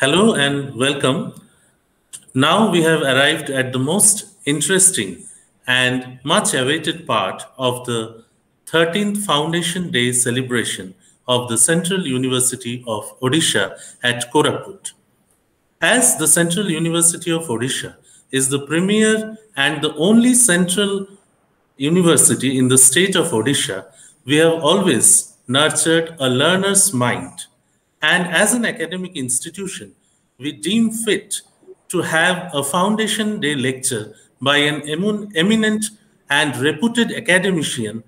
Hello and welcome. Now we have arrived at the most interesting and much awaited part of the 13th Foundation Day celebration of the Central University of Odisha at Koraput. As the Central University of Odisha is the premier and the only central university in the state of Odisha, we have always nurtured a learner's mind. And as an academic institution, we deem fit to have a Foundation Day lecture by an eminent and reputed academician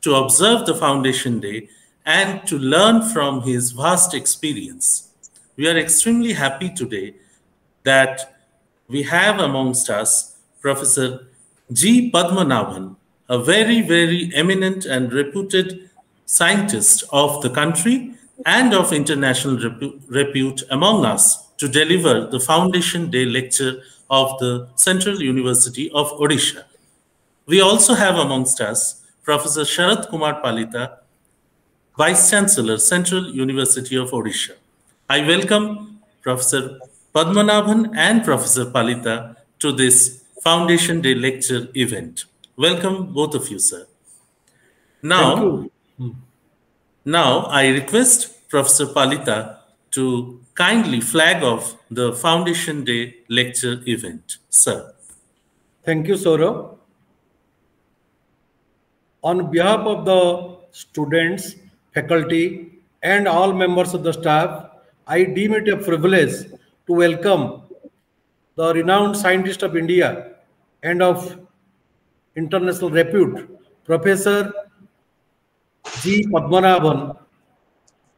to observe the Foundation Day and to learn from his vast experience. We are extremely happy today that we have amongst us Professor G. Padmanabhan, a very, very eminent and reputed scientist of the country and of international repu repute among us to deliver the Foundation Day lecture of the Central University of Odisha. We also have amongst us Professor Sharat Kumar Palita, Vice Chancellor, Central University of Odisha. I welcome Professor Padmanabhan and Professor Palita to this Foundation Day lecture event. Welcome, both of you, sir. Now, now I request Professor Palita to kindly flag off the Foundation Day lecture event. Sir. Thank you, Saurabh. On behalf of the students, faculty, and all members of the staff, I deem it a privilege to welcome the renowned scientist of India and of international repute, Professor G. Padmanabhan,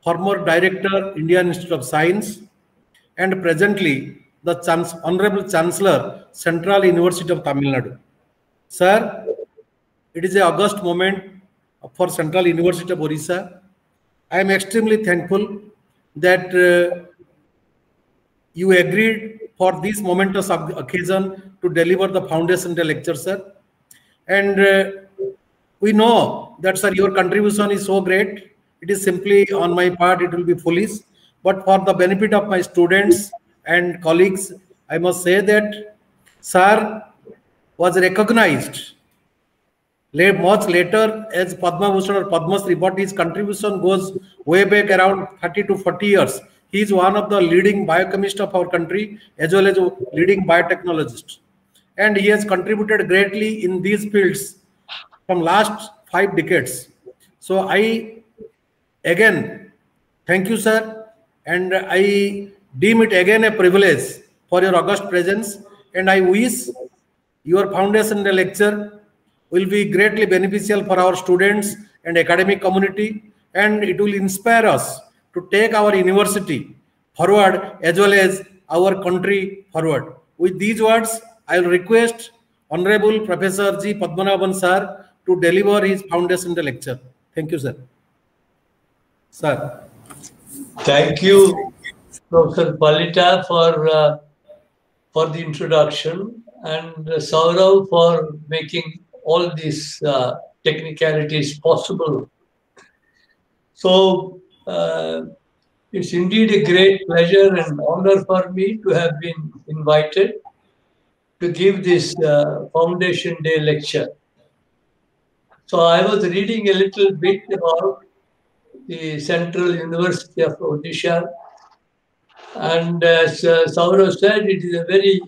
former Director, Indian Institute of Science, and presently the Honorable Chancellor, Central University of Tamil Nadu. Sir, it is a august moment for Central University of Orissa. I am extremely thankful that uh, you agreed for this momentous occasion to deliver the Foundation lecture, sir. And uh, we know that, sir, your contribution is so great. It is simply on my part, it will be foolish. But for the benefit of my students and colleagues, I must say that sir was recognized late, much later as Padma Bhushan or Padma Shri, but his contribution goes way back around 30 to 40 years. He is one of the leading biochemists of our country as well as leading biotechnologist and he has contributed greatly in these fields from last five decades. So I again thank you, sir, and I deem it again a privilege for your august presence, and I wish your foundation lecture will be greatly beneficial for our students and academic community, and it will inspire us to take our university forward as well as our country forward. With these words, I will request Honorable Professor G. Padmanabhan sir to deliver his foundation lecture. Thank you, sir. Sir. Thank you, Professor Palita, for uh, for the introduction and uh, Saurav for making all these uh, technicalities possible. So uh, it's indeed a great pleasure and honor for me to have been invited to give this uh, Foundation Day lecture. So I was reading a little bit about the Central University of Odisha. And as uh, Saurav said, it is a very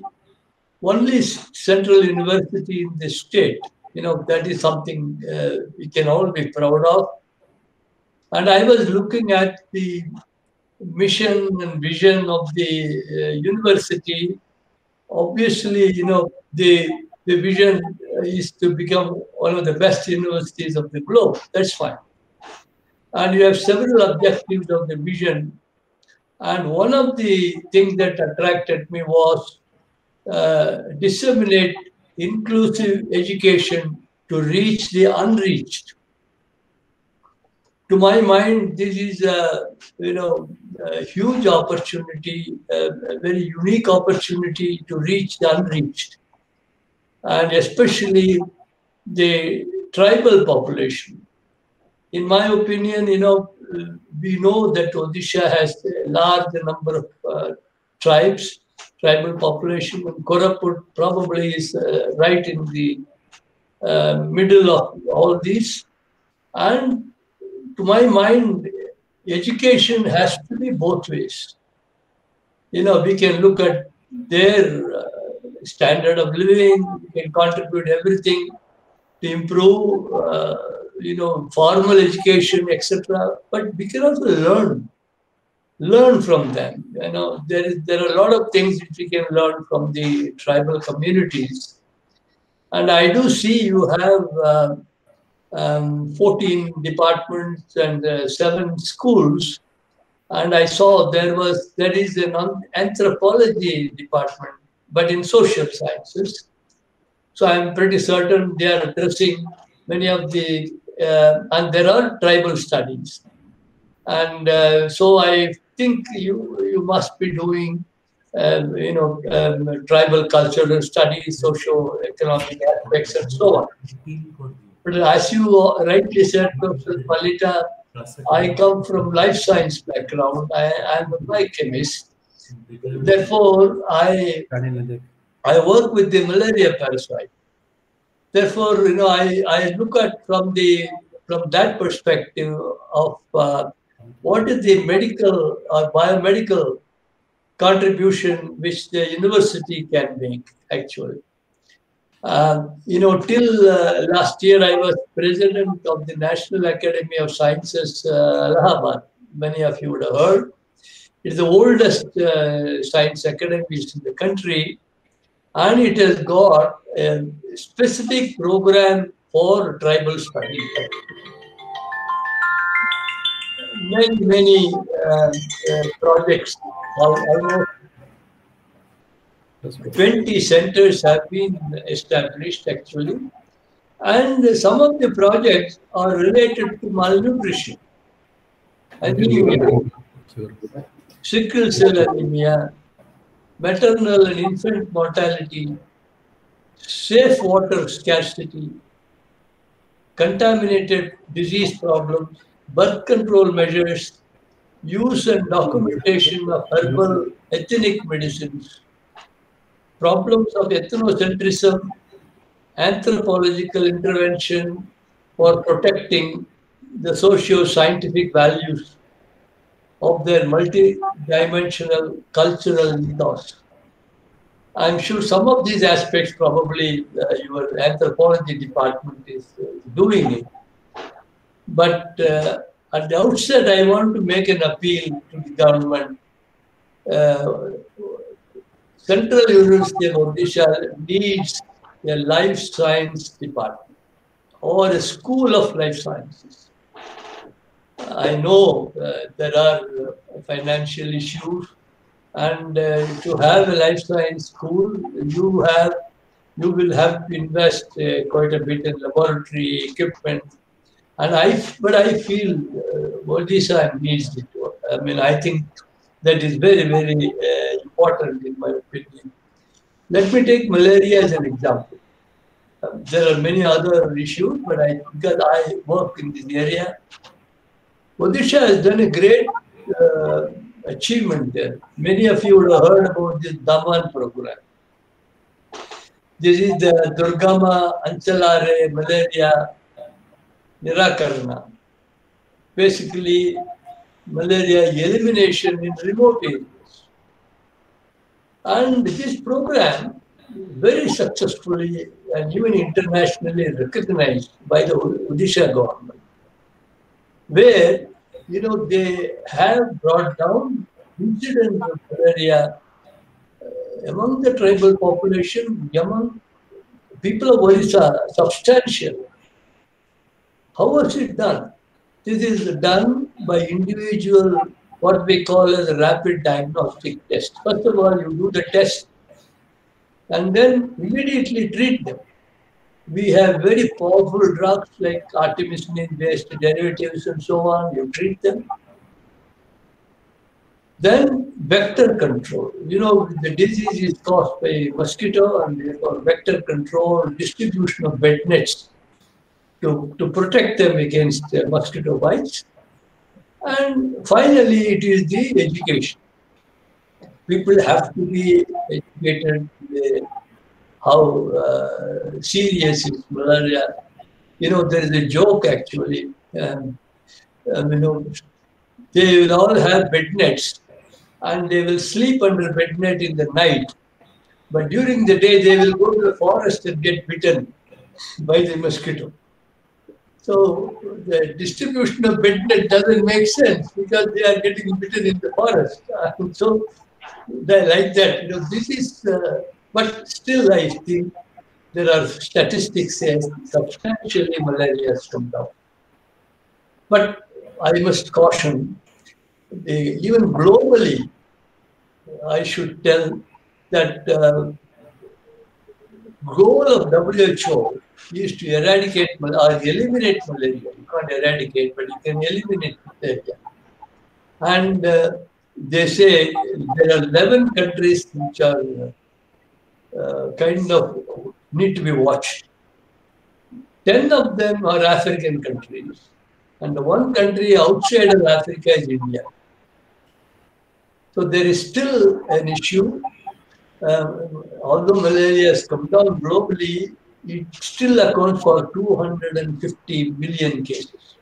only central university in the state. You know, that is something uh, we can all be proud of. And I was looking at the mission and vision of the uh, university obviously, you know, the, the vision is to become one of the best universities of the globe. That's fine. And you have several objectives of the vision. And one of the things that attracted me was uh, disseminate inclusive education to reach the unreached to my mind, this is a you know a huge opportunity, a, a very unique opportunity to reach the unreached, and especially the tribal population. In my opinion, you know, we know that Odisha has a large number of uh, tribes, tribal population, and Koraput probably is uh, right in the uh, middle of all these. And to my mind, education has to be both ways. You know, we can look at their uh, standard of living, we can contribute everything to improve, uh, you know, formal education, etc. But we can also learn, learn from them. You know, there is there are a lot of things which we can learn from the tribal communities. And I do see you have uh, um, 14 departments and uh, seven schools. And I saw there was there is an anthropology department, but in social sciences. So I'm pretty certain they are addressing many of the and there are tribal studies, and uh, so I think you you must be doing um, you know um, tribal cultural studies, socio-economic aspects, and so on. But as you rightly said, Professor Palita, I come from life science background. I am a biochemist. Therefore, I I work with the malaria parasite. Therefore, you know, I, I look at from the from that perspective of uh, what is the medical or biomedical contribution which the university can make actually. Uh, you know, till uh, last year, I was president of the National Academy of Sciences, uh, Allahabad. Many of you would have heard. It's the oldest uh, science academy in the country, and it has got a specific program for tribal studies. Many, many uh, uh, projects, almost 20 centers have been established actually. And some of the projects are related to malnutrition, anemia, sickle cell anemia, maternal and infant mortality, safe water scarcity, contaminated disease problems, birth control measures, use and documentation of herbal ethnic medicines, problems of ethnocentrism, anthropological intervention for protecting the socio-scientific values of their multi-dimensional cultural ethos. I'm sure some of these aspects probably uh, your anthropology department is uh, doing it. But uh, at the outset, I want to make an appeal to the government uh, Central University of Odisha needs a life science department or a school of life sciences. I know uh, there are uh, financial issues, and uh, to have a life science school, you have you will have to invest quite a bit in laboratory equipment. And I, but I feel Odisha needs it. I mean, I think that is very, very important in my opinion. Let me take malaria as an example. Um, there are many other issues, but I, because I work in this area, Odisha has done a great uh, achievement there. Many of you would have heard about this Daman program. This is the Durgama Anchalare Malaria Nirakarana. Basically, malaria elimination in remote areas. And this program very successfully and even internationally recognized by the Odisha government, where you know they have brought down incidence of malaria uh, among the tribal population, among people of Odisha, substantial. How was it done? This is done by individual, what we call as rapid diagnostic test. First of all, you do the test and then immediately treat them. We have very powerful drugs like artemisinin-based derivatives and so on. You treat them. Then vector control. You know, the disease is caused by mosquito and therefore vector control, distribution of bed nets to, to protect them against uh, mosquito bites. And finally, it is the education. people have to be educated uh, how uh, serious is malaria. You know, there is a joke actually. Um, um, you know, they will all have bed nets and they will sleep under bed net in the night. But during the day, they will go to the forest and get bitten by the mosquito. So the distribution of bed net doesn't make sense because they are getting bitten in the forest. So they like that. You know, this is, uh, but still I think there are statistics saying substantially malaria has come down. But I must caution, even globally, I should tell that uh, goal of WHO is to eradicate or eliminate malaria. You can't eradicate, but you can eliminate malaria. And uh, they say there are 11 countries which are uh, kind of need to be watched. 10 of them are African countries, and the one country outside of Africa is India. So there is still an issue. Um, although malaria has come down globally, it still accounts for 250 million cases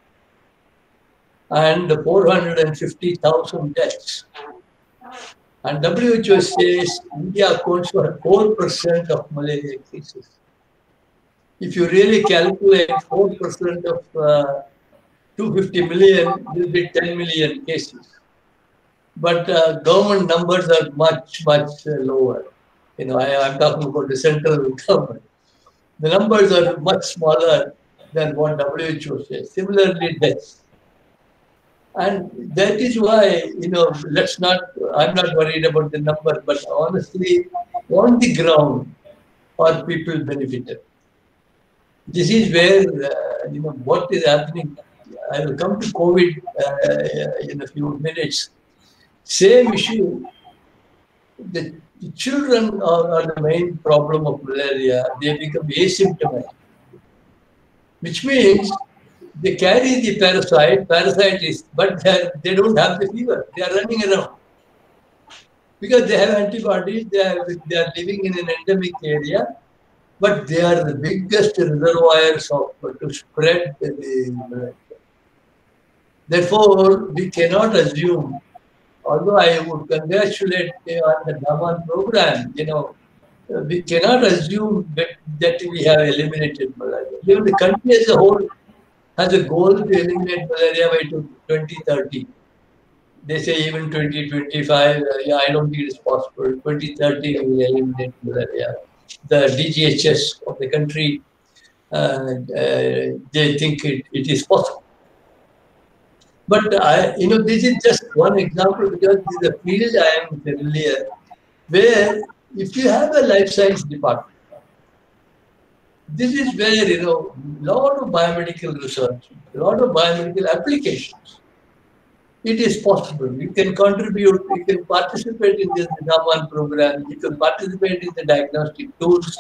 and 450,000 deaths. And WHO says India accounts for 4% of malaria cases. If you really calculate 4% of uh, 250 million, will be 10 million cases. But uh, government numbers are much, much uh, lower. You know, I, am talking about the central government. The numbers are much smaller than what WHO says. Similarly, deaths. And that is why, you know, let's not, I'm not worried about the number, but honestly, on the ground, are people benefited? This is where, uh, you know, what is happening. I will come to COVID uh, in a few minutes. Same issue. The, children are, are, the main problem of malaria. They become asymptomatic, which means they carry the parasite, parasite is, but they don't have the fever. They are running around. Because they have antibodies, they are, they are living in an endemic area, but they are the biggest reservoirs of to spread the Therefore, we cannot assume, although I would congratulate on the Daman program, you know, we cannot assume that, that we have eliminated malaria. Even the country as a whole has a goal to eliminate malaria by 2030. They say even 2025, uh, yeah, I don't think it's possible. 2030, we will eliminate malaria. The DGHS of the country, uh, uh, they think it, it is possible. But I, you know, this is just one example because this is a field I am familiar, where if you have a life science department, this is where, you know, a lot of biomedical research, a lot of biomedical applications. It is possible. You can contribute, you can participate in this Daman program, you can participate in the diagnostic tools.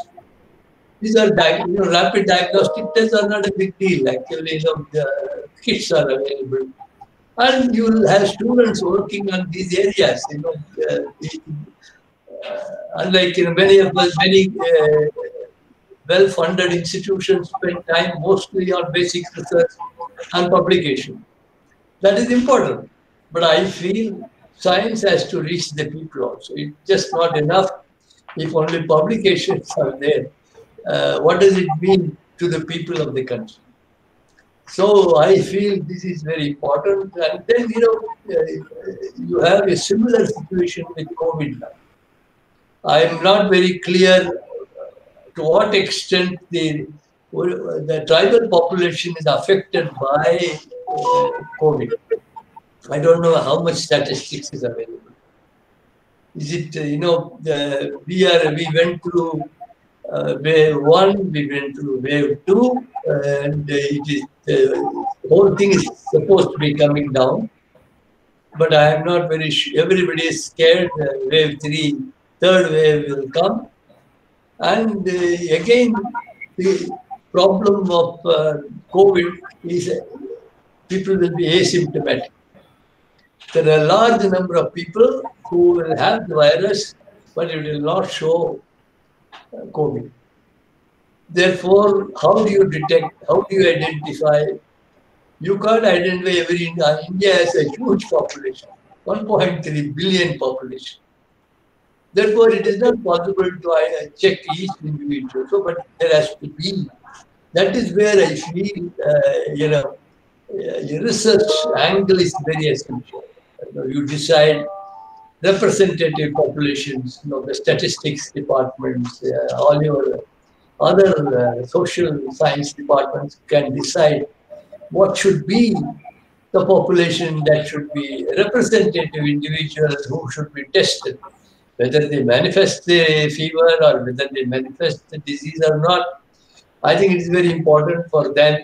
These are, you know, rapid diagnostic tests are not a big deal. Actually, you know, the kits are available. And you will have students working on these areas, you know, uh, uh, unlike, you know, many of us, many uh, well-funded institutions spend time mostly on basic research and publication. That is important. But I feel science has to reach the people also. It's just not enough if only publications are there. Uh, what does it mean to the people of the country? So I feel this is very important. And then, you know, uh, you have a similar situation with COVID. I am not very clear to what extent the, the tribal population is affected by uh, COVID. I don't know how much statistics is available. Is it, uh, you know, the, we are, we went through uh, wave one, we went through wave two, and it is, the whole thing is supposed to be coming down. But I am not very sure. Everybody is scared. Uh, wave three, third wave will come. And uh, again, the problem of uh, COVID is people will be asymptomatic. There are a large number of people who will have the virus, but it will not show uh, COVID. Therefore, how do you detect, how do you identify? You can't identify every India. India has a huge population, 1.3 billion population. Therefore, it is not possible to uh, check each individual. So, but there has to be. That is where I feel, uh, you know, uh, research angle is very essential. You, know, you decide representative populations, you know, the statistics departments, uh, all your other uh, social science departments can decide what should be the population that should be representative individuals who should be tested whether they manifest the fever or whether they manifest the disease or not. I think it is very important for them,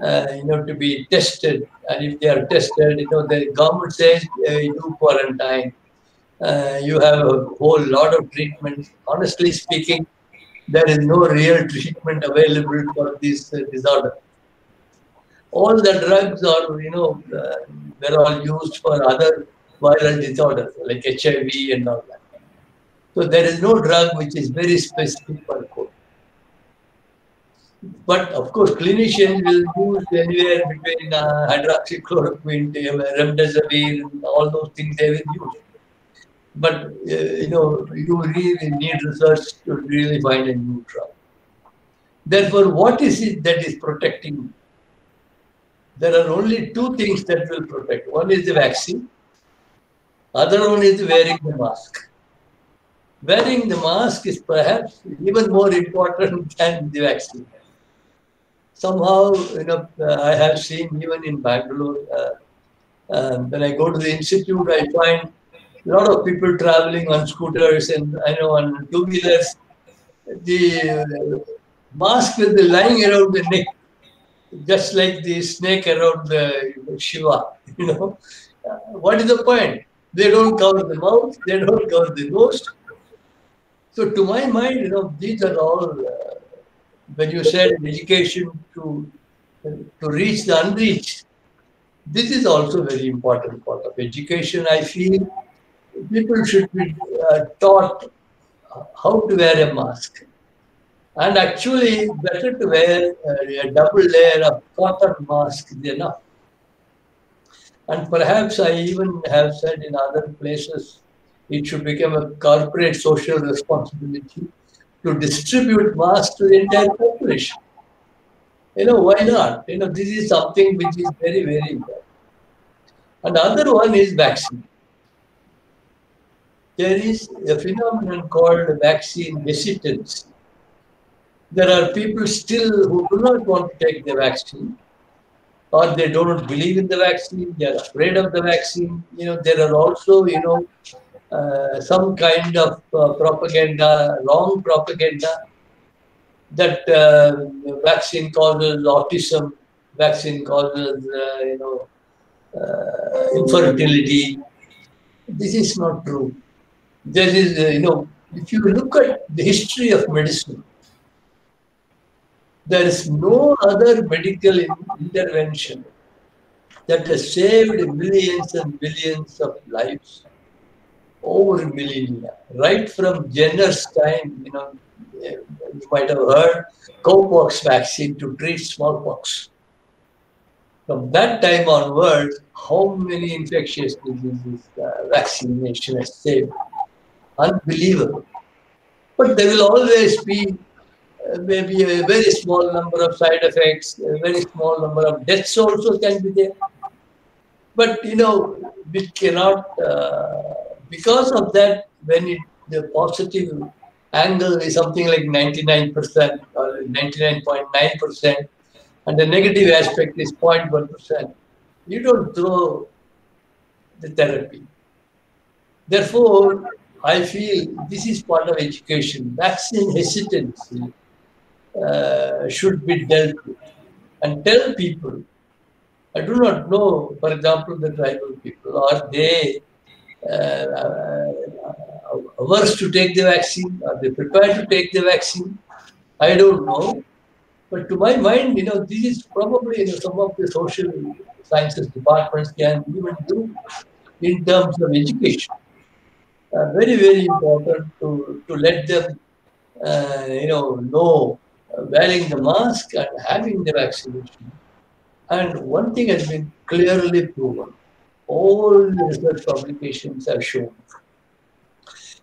uh, you know, to be tested. And if they are tested, you know, the government says uh, you do quarantine. Uh, you have a whole lot of treatment. Honestly speaking, there is no real treatment available for this uh, disorder. All the drugs are, you know, uh, they're all used for other viral disorders like HIV and all that. So there is no drug which is very specific for COVID. But of course, clinicians will use anywhere between uh, hydroxychloroquine, remdesivir, and all those things they will use. But uh, you know, you really need research to really find a new drug. Therefore, what is it that is protecting? There are only two things that will protect. One is the vaccine. Other one is wearing the mask wearing the mask is perhaps even more important than the vaccine. Somehow, you know, uh, I have seen even in Bangalore, uh, uh, when I go to the institute, I find a lot of people traveling on scooters and I know on two wheelers. The mask be lying around the neck, just like the snake around the Shiva. You know, uh, what is the point? They don't cover the mouth, they don't cover the nose, so to my mind, you know, these are all, uh, when you said education to, to reach the unreached, this is also very important part of education. I feel people should be uh, taught how to wear a mask. And actually, better to wear a double layer of cotton mask is enough. And perhaps I even have said in other places it should become a corporate social responsibility to distribute masks to the entire population. You know, why not? You know, this is something which is very, very important. And Another one is vaccine. There is a phenomenon called vaccine hesitance. There are people still who do not want to take the vaccine or they don't believe in the vaccine, they are afraid of the vaccine. You know, there are also, you know, some kind of uh, propaganda, wrong propaganda, that uh, vaccine causes autism, vaccine causes, uh, you know, uh, infertility. This is not true. There is, you know, if you look at the history of medicine, there is no other medical intervention that has saved millions and billions of lives over millennia, right from Jenner's time, you know, you might have heard cowpox vaccine to treat smallpox. From that time onward, how many infectious diseases uh, vaccination has saved? Unbelievable. But there will always be uh, maybe a very small number of side effects, a very small number of deaths also can be there. But you know, we cannot uh, because of that, when it, the positive angle is something like 99% or 99.9%, and the negative aspect is 0.1%, you don't throw the therapy. Therefore, I feel this is part of education. Vaccine hesitancy uh, should be dealt with. And tell people, I do not know, for example, the tribal people, are they averse to take the vaccine? Are they prepared to take the vaccine? I don't know. But to my mind, you know, this is probably you know, some of the social sciences departments can even do in terms of education. uh, very, very important to, to let them, uh, you know, know uh, wearing the mask and having the vaccination. And one thing has been clearly proven. All the research publications have shown.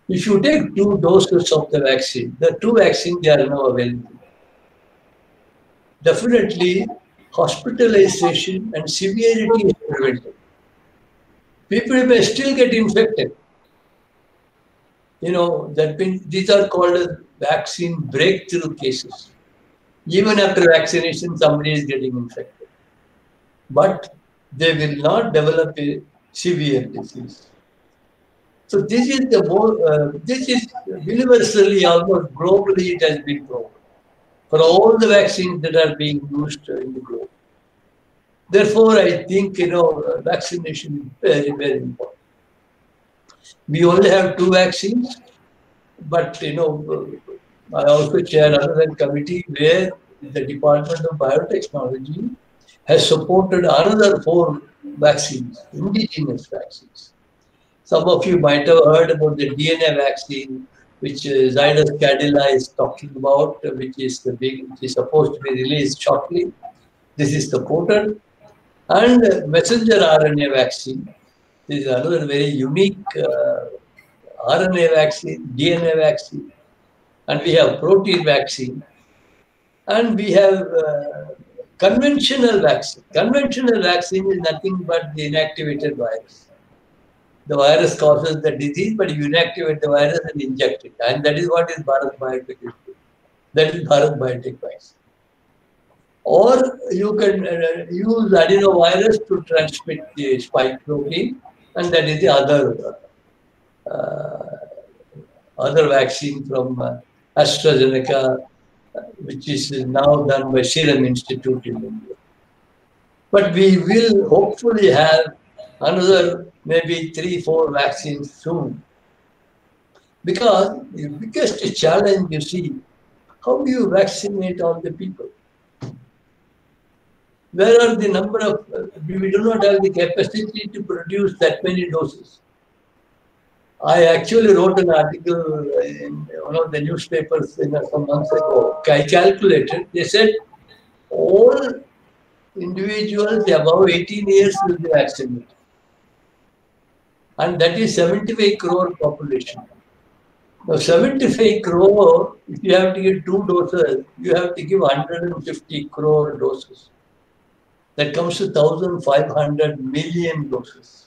If you take two doses of the vaccine, the two vaccines they are now available. Definitely, hospitalization and severity is prevented. People may still get infected. You know, that means these are called vaccine breakthrough cases. Even after vaccination, somebody is getting infected. But they will not develop a severe disease. So this is the more, uh, this is universally, almost globally, it has been proven for all the vaccines that are being used in the globe. Therefore, I think, you know, vaccination is very, very important. We only have two vaccines, but, you know, I also chair another committee where the Department of Biotechnology has supported another four vaccines, indigenous vaccines. Some of you might have heard about the DNA vaccine, which uh, Zydus Cadila is talking about, which is the big, which is supposed to be released shortly. This is supported. And messenger RNA vaccine. This is another very unique uh, RNA vaccine, DNA vaccine. And we have protein vaccine. And we have uh, conventional vaccine. Conventional vaccine is nothing but the inactivated virus. The virus causes the disease, but you inactivate the virus and inject it. And that is what is Bharat Biotech. That is Bharat Biotech vaccine. Or you can uh, use adenovirus to transmit the spike protein, and that is the other uh, other vaccine from uh, AstraZeneca which is now done by Serum Institute in India. But we will hopefully have another maybe three, four vaccines soon. Because the biggest challenge you see, how do you vaccinate all the people? Where are the number of, we do not have the capacity to produce that many doses. I actually wrote an article in one of the newspapers some months ago. I calculated, they said all individuals above 18 years will be vaccinated. And that is 75 crore population. Now 75 crore, if you have to give two doses, you have to give 150 crore doses. That comes to 1,500 million doses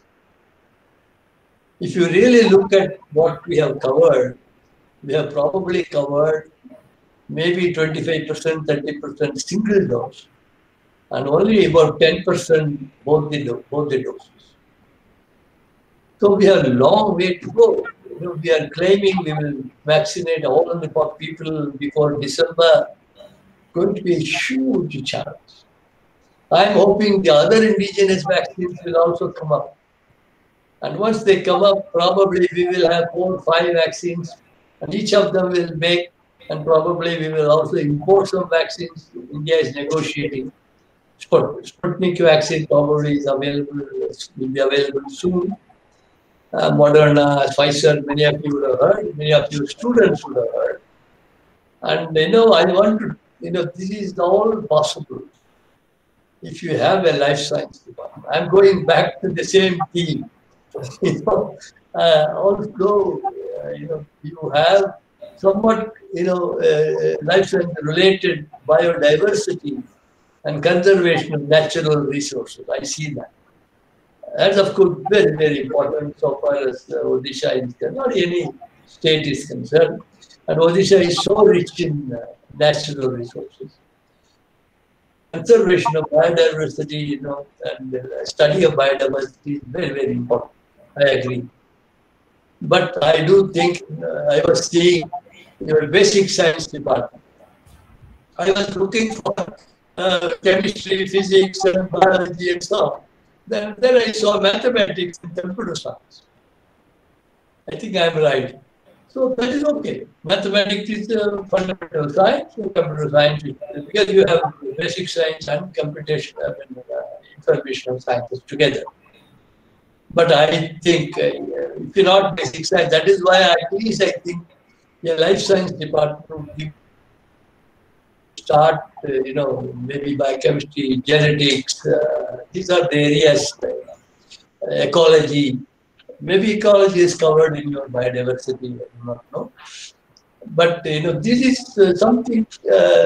if you really look at what we have covered, we have probably covered maybe 25%, 30% single dose, and only about 10% both the, both the doses. So we have a long way to go. You know, we are claiming we will vaccinate all of the people before December. Going to be a huge challenge. I'm hoping the other indigenous vaccines will also come up. And once they come up, probably we will have four five vaccines, and each of them will make, and probably we will also import some vaccines. India is negotiating. Sputnik vaccine probably is available, will be available soon. Uh, Moderna, Pfizer, many of you would have heard, many of you students would have heard. And you know, I want to, you know, this is all possible if you have a life science department. I'm going back to the same theme you know, uh, also, uh, you know, you have somewhat, you know, uh, life related biodiversity and conservation of natural resources. I see that. That's of course very, very important so far as uh, Odisha is concerned, not any state is concerned. And Odisha is so rich in uh, natural resources. Conservation of biodiversity, you know, and uh, study of biodiversity is very, very important. I agree. But I do think uh, I was seeing your basic science department. I was looking for uh, chemistry, physics, and biology and so on. Then, then I saw mathematics and computer science. I think I'm right. So that is okay. Mathematics is a fundamental science, computer science is, because you have basic science and computational and uh, information sciences together. But I think uh, if you're not basic science, that is why at least I think the life science department will start, uh, you know, maybe biochemistry, genetics. Uh, these are the areas, uh, ecology. Maybe ecology is covered in your biodiversity. I do not know. But you know, this is uh, something uh,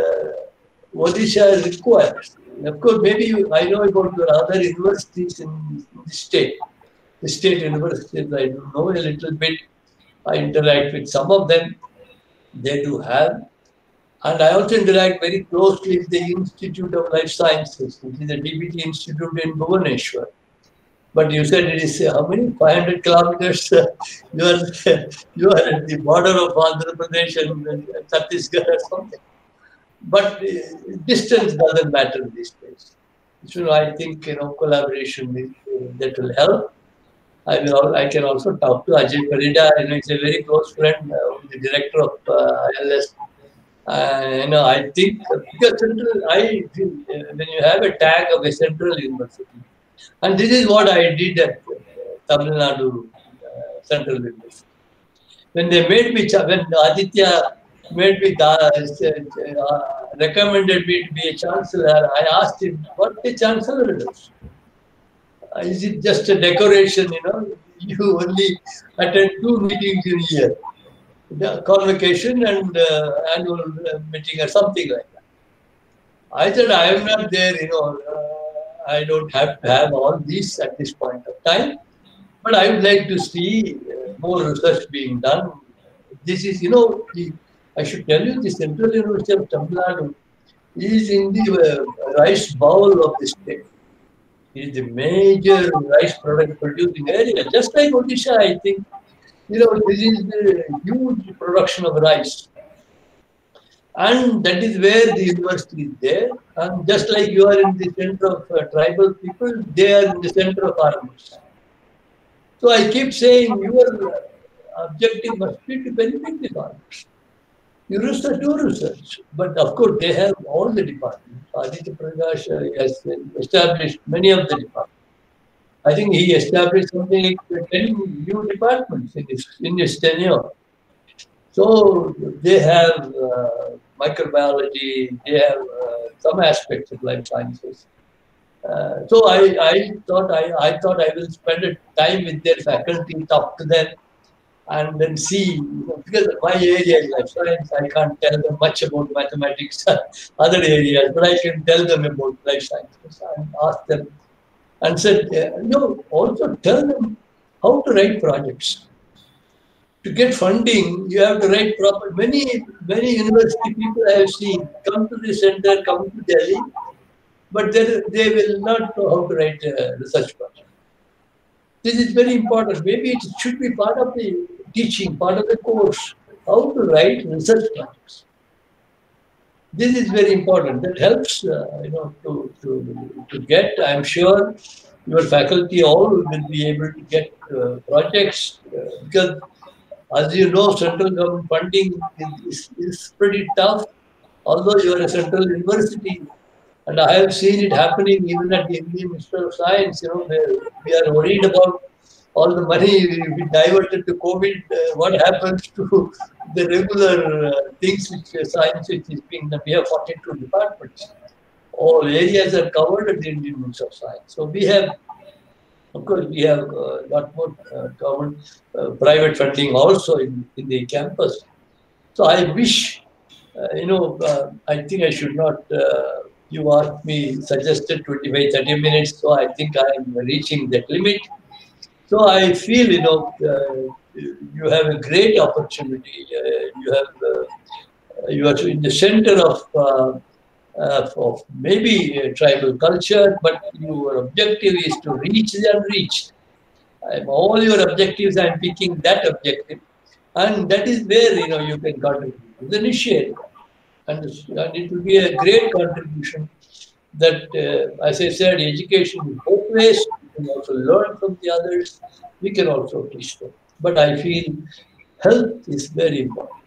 Odisha requires. Of course, maybe you, I know about your other universities in the state. State universities, I do know a little bit. I interact with some of them. They do have. And I also interact very closely with the Institute of Life Sciences, which is the DBT Institute in Bhubaneswar. But you said it is uh, how many? 500 kilometers. Uh, you are you are at the border of Andhra Pradesh and uh, Chhattisgarh or something. But uh, distance doesn't matter in these days. So I think you know collaboration uh, that will help. I will. I can also talk to Ajay Parida. You know, he's a very close friend, uh, the director of uh, ILS. you know, I think because central, I when you have a tag of a central university, and this is what I did at uh, Tamil Nadu uh, Central University. When they made me, when Aditya made me, uh, uh, recommended me to be a chancellor, I asked him, what the chancellor does? Uh, is it just a decoration, you know? You only attend two meetings in a year. The convocation and uh, annual meeting or something like that. I said, I am not there, you know. I don't have to have all these at this point of time, but I would like to see uh, more research being done. This is, you know, the, I should tell you, the Central University of Tamil Nadu is in the uh, rice bowl of the state. Is the major rice product producing area, just like Odisha, I think. You know, this is the huge production of rice. And that is where the university is there. And just like you are in the center of uh, tribal people, they are in the center of farmers. So I keep saying your objective must be to benefit the farmers. You research, do research. But of course, they have all the departments. Aditya Prakash has established many of the departments. I think he established something like 10 new departments in his, in his tenure. So they have uh, microbiology, they have uh, some aspects of life sciences. Uh, so I, I thought I, I thought I will spend time with their faculty, talk to them, and then see because my area is life science. I can't tell them much about mathematics, other areas, but I can tell them about life sciences and ask them and said, uh, you know, also tell them how to write projects to get funding, you have to write proper. Many, many university people I have seen come to the center, come to Delhi, but they, they will not know how to write a research project. This is very important. Maybe it should be part of the teaching, part of the course, how to write research projects. This is very important. That helps, uh, you know, to, to, to get, I'm sure, your faculty all will be able to get uh, projects uh, because as you know, central government funding is, is pretty tough, although you are a central university. And I have seen it happening even at the Indian Ministry of Science. You know, we are worried about all the money we diverted to COVID. Uh, what happens to the regular uh, things which uh, science which is being done? We have 42 departments. All areas are covered in the Indian Ministry of Science. So we have of course, we have a lot more uh, government, uh, private funding also in, in the campus. So I wish, uh, you know, I think I should not, you asked me, suggested 25, 30 minutes, so I think I am reaching that limit. So I feel, you know, you have a great opportunity. you have, you are in the center of uh, of maybe tribal culture, but your objective is to reach the unreached. Um, all your objectives, I'm picking that objective. And that is where you know you can contribute to the initiative. And, and it will be a great contribution that, uh, as I said, education is both ways. Can also learn from the others. We can also teach them. But I feel health is very important.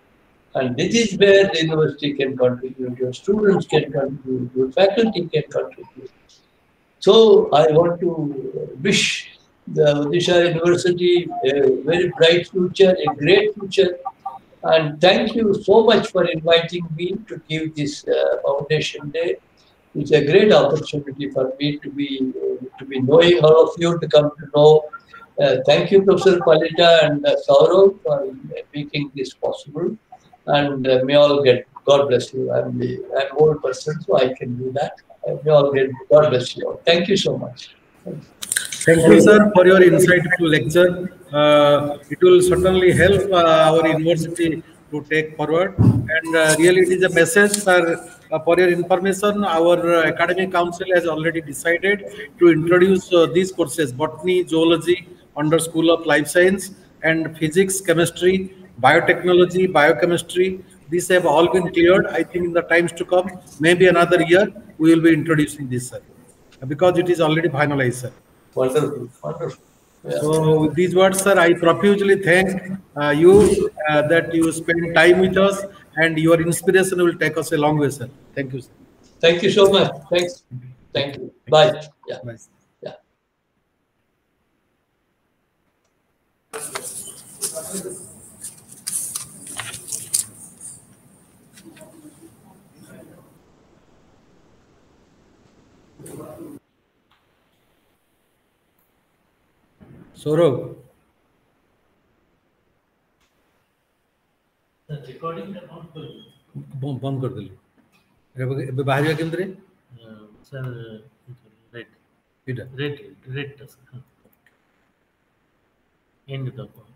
And this is where the university can contribute, your students can contribute, your faculty can contribute. So I want to wish the Odisha University a very bright future, a great future. And thank you so much for inviting me to give this uh, Foundation Day. It's a great opportunity for me to be to be knowing all of you, to come to know. Uh, thank you, Professor Palita and uh, Saurav, for making this possible. And uh, may all get God bless you. I'm the I'm old person, so I can do that. May all get God bless you. Thank you so much. Thank you, sir, for your insightful lecture. Uh, it will certainly help uh, our university to take forward. And uh, really, it is a message, sir. Uh, for your information, our uh, academic council has already decided to introduce uh, these courses: botany, zoology, under School of Life Science, and physics, chemistry, biotechnology, biochemistry. These have all been cleared. I think in the times to come, maybe another year, we will be introducing this, sir, because it is already finalized, sir. Wonderful, wonderful. Yeah. So with these words, sir, I profusely thank uh, you uh, that you spend time with us and your inspiration will take us a long way, sir. Thank you, sir. Thank you so much. Thanks. Thank you. Bye. Yeah. Bye. Yeah. Saurabh बंद कर दे बाहर केमती sir red इटा red red end the call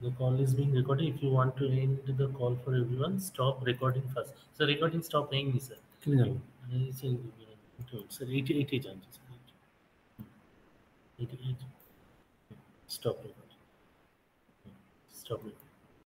the call is being recorded if you want to end the call for everyone stop recording first so recording stop nahi sir kyun nahi sir 88 88 88 88 stop recording. Stop.